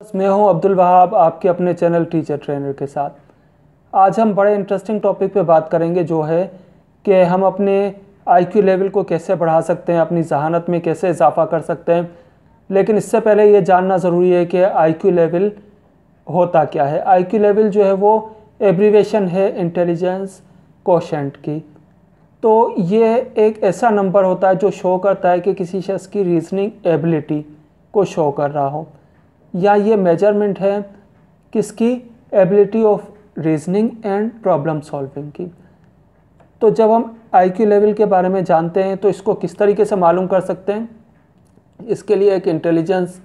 मैं हूँ अब्दुल वहाब, आपके अपने चैनल टीचर ट्रेनर के साथ। आज हम बड़े इंटरेस्टिंग टॉपिक पे बात करेंगे, जो है कि हम अपने आईक्यू लेवल को कैसे बढ़ा सकते हैं, अपनी जहानत में कैसे इजाफा कर सकते हैं। लेकिन इससे पहले ये जानना ज़रूरी है कि आईक्यू लेवल होता क्या है। आईक्यू लेवल जो है वो एब्रीवेशन है इंटेलिजेंस कोशेंट की। तो ये एक ऐसा नंबर होता है जो शो करता है कि किसी शख्स की रीजनिंग एबिलिटी को शो कर रहा हो। या ये मेज़रमेंट है किसकी? Ability of reasoning and problem solving की। तो जब हम आईक्यू लेवल के बारे में जानते हैं तो इसको किस तरीके से मालूम कर सकते हैं? इसके लिए एक इंटेलिजेंस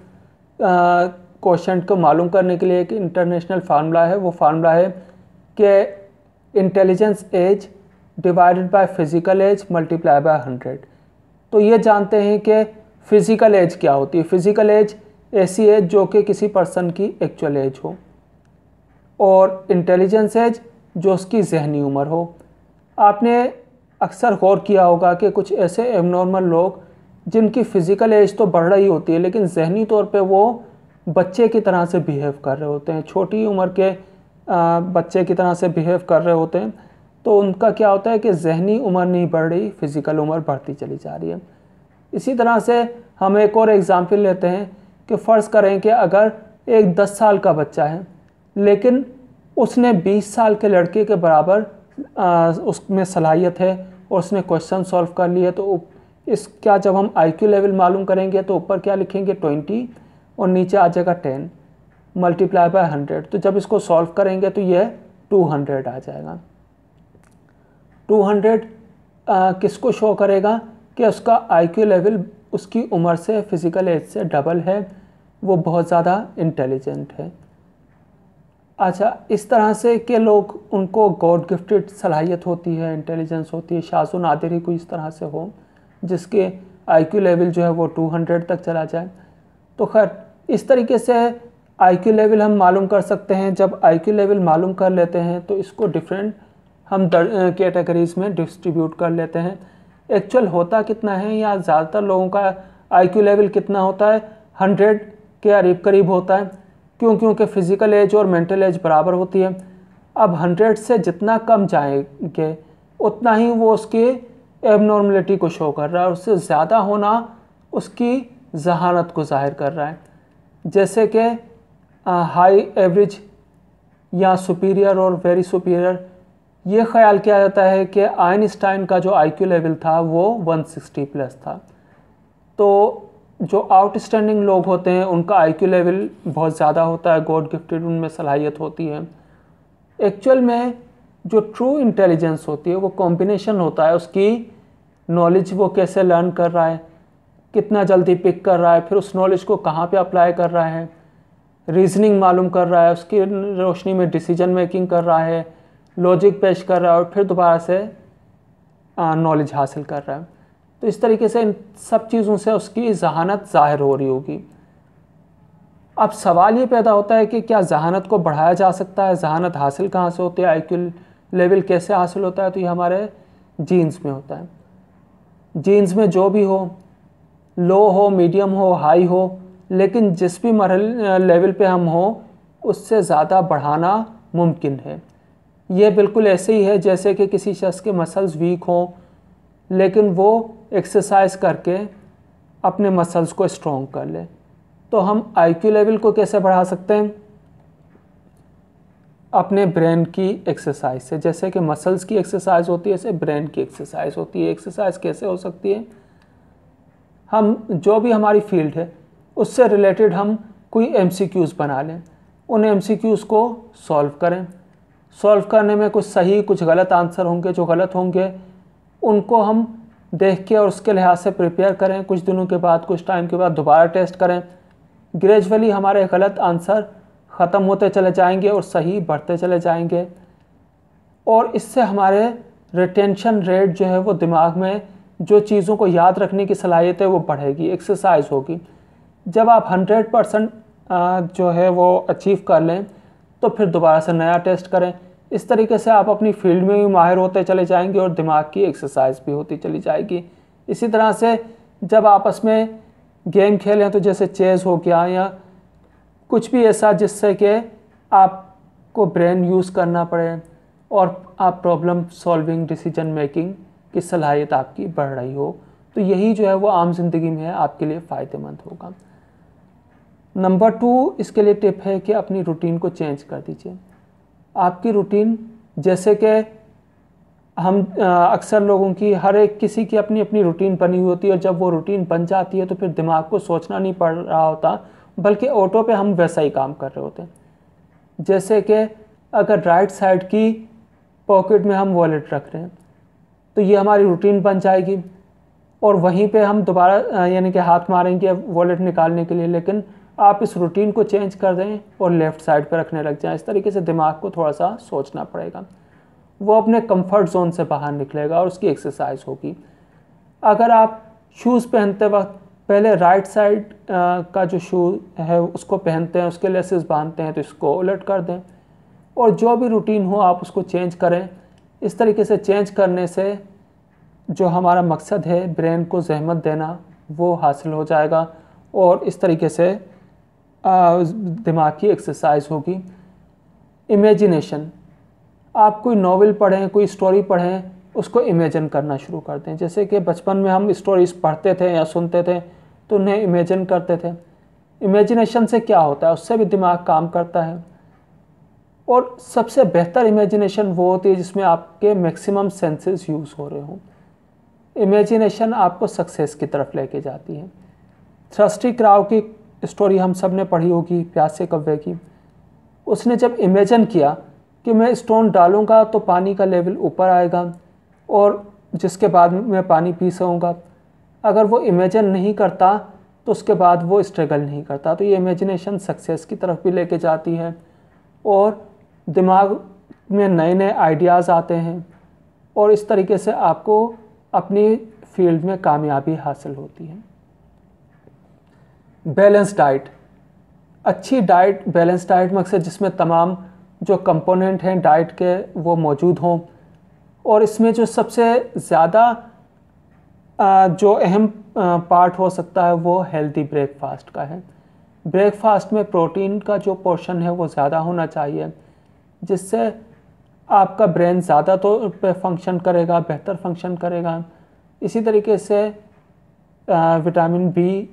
क्वेश्चन को मालूम करने के लिए एक इंटरनेशनल फार्मूला है। वो फार्मूला है कि intelligence age divided by physical age multiply by hundred तो ये जानते हैं कि फ़िज़िकल एज क्या होती है? फ़िज़िकल एज ऐसी एज जो कि किसी पर्सन की एक्चुअल एज हो। और इंटेलिजेंस एज जो उसकी जहनी उम्र हो। आपने अक्सर गौर किया होगा कि कुछ ऐसे एबनॉर्मल लोग जिनकी फ़िज़िकल एज तो बढ़ रही होती है, लेकिन जहनी तौर पे वो बच्चे की तरह से बिहेव कर रहे होते हैं। छोटी उम्र के बच्चे की तरह से बिहेव कर रहे होते हैं। तो उनका क्या होता है कि जहनी उम्र नहीं बढ़ रही फ़िज़िकल उम्र बढ़ती चली जा रही है। इसी तरह से हम एक और एग्ज़ाम्पल लेते हैं। कि फ़र्ज़ करें कि अगर एक दस साल का बच्चा है, लेकिन उसने बीस साल के लड़के के बराबर उसमें सलाहियत है और उसने क्वेश्चन सॉल्व कर लिए तो इस क्या जब हम आईक्यू लेवल मालूम करेंगे तो ऊपर क्या लिखेंगे? ट्वेंटी और नीचे आ जाएगा टेन मल्टीप्लाई बाय हंड्रेड तो जब इसको सॉल्व करेंगे तो ये टू हंड्रेड आ जाएगा। टू हंड्रेड किसको शो करेगा कि उसका आईक्यू लेवल उसकी उम्र से फ़िज़िकल एज से डबल है, वो बहुत ज़्यादा इंटेलिजेंट है। अच्छा इस तरह से के लोग, उनको गॉड गिफ्टेड सलाहियत होती है इंटेलिजेंस होती है शाजु नादिरी कोई इस तरह से हो, जिसके आईक्यू लेवल जो है वो 200 तक चला जाए। तो खैर, इस तरीके से आईक्यू लेवल हम मालूम कर सकते हैं। जब आईक्यू लेवल मालूम कर लेते हैं तो इसको डिफरेंट हम कैटेगरीज में डिस्ट्रीब्यूट कर लेते हैं। एक्चुअल होता कितना है या ज़्यादातर लोगों का आईक्यू लेवल कितना होता है? हंड्रेड के करीब करीब होता है। क्यों? क्योंकि फ़िज़िकल एज और मेंटल एज बराबर होती है। अब हंड्रेड से जितना कम जाएँगे, उतना ही वो उसकी एबनॉर्मलिटी को शो कर रहा है। उससे ज़्यादा होना उसकी जहानत को ज़ाहिर कर रहा है। जैसे कि हाई एवरेज या सुपीरियर और वेरी सुपीरियर ये ख्याल किया जाता है कि आइंस्टाइन का जो आईक्यू लेवल था वो 160 प्लस था। तो जो आउटस्टैंडिंग लोग होते हैं, उनका आईक्यू लेवल बहुत ज़्यादा होता है गॉड गिफ्टेड उनमें सलाहियत होती है। एक्चुअल में जो ट्रू इंटेलिजेंस होती है, वो कॉम्बिनेशन होता है, उसकी नॉलेज वो कैसे लर्न कर रहा है, कितना जल्दी पिक कर रहा है, फिर उस नॉलेज को कहाँ पे अप्लाई कर रहा है रीजनिंग मालूम कर रहा है, उसकी रोशनी में डिसीज़न मेकिंग कर रहा है लॉजिक पेश कर रहा है और फिर दोबारा से नॉलेज हासिल कर रहा है। तो इस तरीके से इन सब चीज़ों से उसकी जहानत ज़ाहिर हो रही होगी। अब सवाल ये पैदा होता है कि क्या जहानत को बढ़ाया जा सकता है? जहानत हासिल कहाँ से होती है? आई लेवल कैसे हासिल होता है? तो ये हमारे जीन्स में होता है। जीन्स में जो भी हो लो हो मीडियम हो हाई हो, लेकिन जिस भी मरल लेवल पे हम हो, उससे ज़्यादा बढ़ाना मुमकिन है। ये बिल्कुल ऐसे ही है जैसे कि किसी शख्स के मसल्स वीक हों, लेकिन वो एक्सरसाइज करके अपने मसल्स को स्ट्रॉन्ग कर ले। तो हम आईक्यू लेवल को कैसे बढ़ा सकते हैं? अपने ब्रेन की एक्सरसाइज से। जैसे कि मसल्स की एक्सरसाइज होती है, ऐसे ब्रेन की एक्सरसाइज होती है। एक्सरसाइज कैसे हो सकती है? हम जो भी हमारी फ़ील्ड है, उससे रिलेटेड हम कोई एम बना लें। उन एम को सॉल्व करें। सॉल्व करने में कुछ सही, कुछ गलत आंसर होंगे, जो गलत होंगे, उनको हम देख के और उसके लिहाज से प्रिपेयर करें। कुछ दिनों के बाद, कुछ टाइम के बाद दोबारा टेस्ट करें। ग्रेजुअली हमारे गलत आंसर ख़त्म होते चले जाएँगे और सही बढ़ते चले जाएँगे। और इससे हमारे रिटेंशन रेट जो है वो दिमाग में जो चीज़ों को याद रखने की सलाहियत है वो बढ़ेगी एक्सरसाइज होगी। जब आप हंड्रेड परसेंट जो है वो अचीव कर लें तो फिर दोबारा से नया टेस्ट करें। इस तरीके से आप अपनी फ़ील्ड में भी माहिर होते चले जाएँगे और दिमाग की एक्सरसाइज भी होती चली जाएगी। इसी तरह से जब आपस में गेम खेलें तो जैसे चेस हो गया या कुछ भी ऐसा जिससे कि आपको ब्रेन यूज़ करना पड़े और आप प्रॉब्लम सॉल्विंग डिसीज़न मेकिंग की सलाहियत आपकी बढ़ रही हो तो यही जो है वो आम ज़िंदगी में आपके लिए फ़ायदेमंद होगा। नंबर टू इसके लिए टिप है कि अपनी रूटीन को चेंज कर दीजिए। आपकी रूटीन जैसे कि हम अक्सर लोगों की हर एक किसी की अपनी अपनी रूटीन बनी हुई होती है और जब वो रूटीन बन जाती है तो फिर दिमाग को सोचना नहीं पड़ रहा होता, बल्कि ऑटो पे हम वैसा ही काम कर रहे होते हैं। जैसे कि अगर राइट साइड की पॉकेट में हम वॉलेट रख रहे हैं तो ये हमारी रूटीन बन जाएगी और वहीं पे हम दोबारा यानी कि हाथ मारेंगे वॉलेट निकालने के लिए, लेकिन आप इस रूटीन को चेंज कर दें और लेफ़्ट साइड पर रखने लग जाएँ। इस तरीके से दिमाग को थोड़ा सा सोचना पड़ेगा। वो अपने कंफर्ट जोन से बाहर निकलेगा और उसकी एक्सरसाइज होगी। अगर आप शूज़ पहनते वक्त पहले राइट साइड का जो शू है, उसको पहनते हैं, उसके लेसेस बांधते हैं तो इसको उलट कर दें। और जो भी रूटीन हो, आप उसको चेंज करें। इस तरीके से चेंज करने से जो हमारा मकसद है ब्रेन को जहमत देना, वो हासिल हो जाएगा। और इस तरीके से दिमाग की एक्सरसाइज होगी। इमेजिनेशन आप कोई नावल पढ़ें, कोई स्टोरी पढ़ें, उसको इमेजिन करना शुरू कर दें। जैसे कि बचपन में हम स्टोरीज पढ़ते थे या सुनते थे तो उन्हें इमेजिन करते थे। इमेजिनेशन से क्या होता है? उससे भी दिमाग काम करता है। और सबसे बेहतर इमेजिनेशन वो होती है जिसमें आपके मैक्सिमम सेंसेस यूज़ हो रहे हों। इमेजिनेशन आपको सक्सेस की तरफ़ लेके जाती है। थ्रस्टी क्राव की स्टोरी हम सबने पढ़ी होगी, प्यासे कव्वे की। उसने जब इमेजन किया कि मैं स्टोन डालूँगा तो पानी का लेवल ऊपर आएगा और जिसके बाद मैं पानी पी सकूँगा। अगर वो इमेजन नहीं करता तो उसके बाद वो स्ट्रगल नहीं करता। तो ये इमेजिनेशन सक्सेस की तरफ़ भी लेके जाती है और दिमाग में नए नए आइडियाज़ आते हैं और इस तरीके से आपको अपनी फ़ील्ड में कामयाबी हासिल होती है। Balance diet. अच्छी डाइट बैलेंस डाइट मकसद जिसमें तमाम जो कंपोनेंट हैं डाइट के, वो मौजूद हों। और इसमें जो सबसे ज़्यादा जो अहम पार्ट हो सकता है वो हेल्दी ब्रेकफास्ट का है। ब्रेकफास्ट में प्रोटीन का जो पोर्शन है वो ज़्यादा होना चाहिए, जिससे आपका ब्रेन ज़्यादा तो पे फ़ंक्शन करेगा, बेहतर फ़ंक्शन करेगा। इसी तरीके से विटामिन बी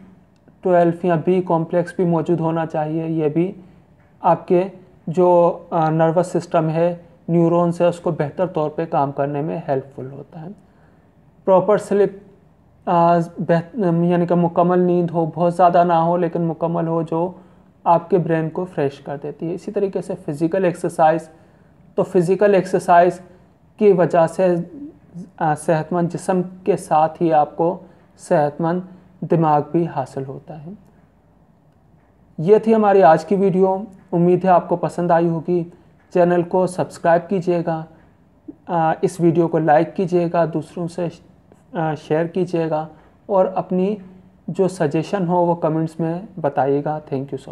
ट्वेल्व या बी कॉम्प्लेक्स भी मौजूद होना चाहिए, ये भी आपके जो नर्वस सिस्टम है न्यूरॉन्स है, उसको बेहतर तौर पे काम करने में हेल्पफुल होता है। प्रॉपर स्लिप यानी कि मुकम्मल नींद हो, बहुत ज़्यादा ना हो, लेकिन मुकम्मल हो, जो आपके ब्रेन को फ्रेश कर देती है। इसी तरीके से फ़िज़िकल एक्सरसाइज तो फ़िज़िकल एक्सरसाइज की वजह से सेहतमंद जिसम के साथ ही आपको सेहतमंद दिमाग भी हासिल होता है। यह थी हमारी आज की वीडियो। उम्मीद है आपको पसंद आई होगी। चैनल को सब्सक्राइब कीजिएगा। इस वीडियो को लाइक कीजिएगा। दूसरों से शेयर कीजिएगा। और अपनी जो सजेशन हो वो कमेंट्स में बताइएगा। Thank you so much